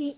一